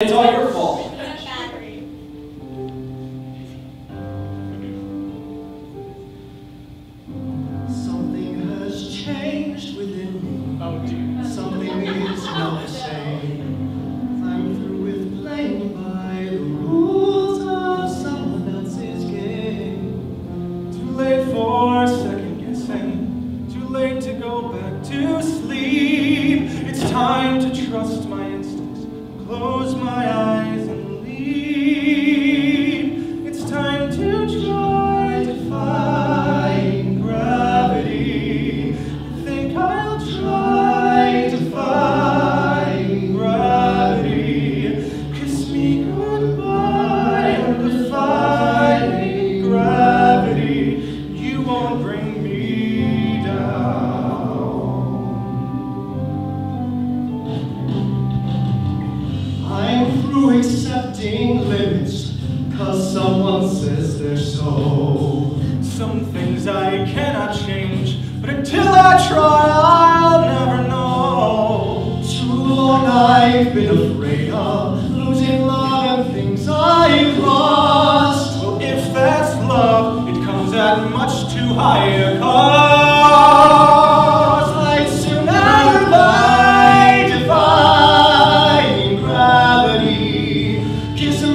It's all your fault. Something has changed within me. Oh, dude. Something is not the same. I'm through with playing by the rules of someone else's game. Too late for second guessing. Too late to go back to sleep. It's time to Accepting limits, cause someone says they're so. Some things I cannot change, but until I try, I'll never know. Too long I've been afraid of losing love and things I've lost. Well, if that's love, it comes at much too high a cost. Kiss